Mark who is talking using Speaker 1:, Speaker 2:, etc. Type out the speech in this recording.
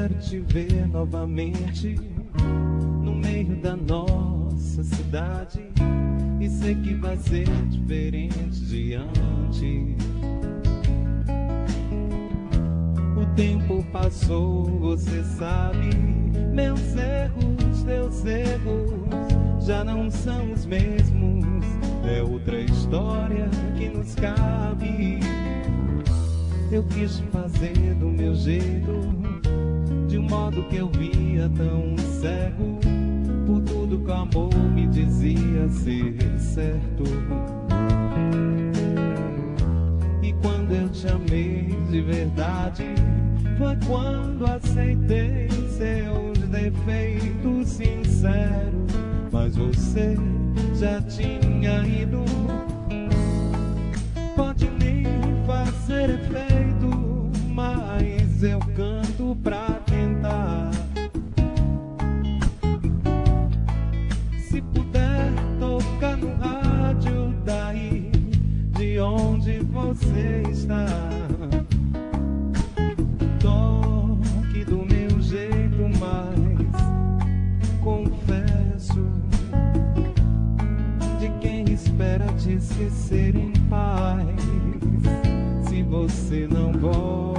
Speaker 1: quero te ver novamente no meio da nossa cidade. E sei que vai ser diferente de antes. O tempo passou, você sabe. Meus erros, teus erros já não são os mesmos. É outra história que nos cabe. Eu quis fazer do meu jeito, de um modo que eu via tão cego. Por tudo que o amor me dizia ser certo. E quando eu te amei de verdade, foi quando aceitei seus defeitos sinceros. Mas você já tinha ido. Pode nem fazer efeito, mas eu canto você está. Toque do meu jeito, mas confesso de quem espera te esquecer em paz. Se você não volta.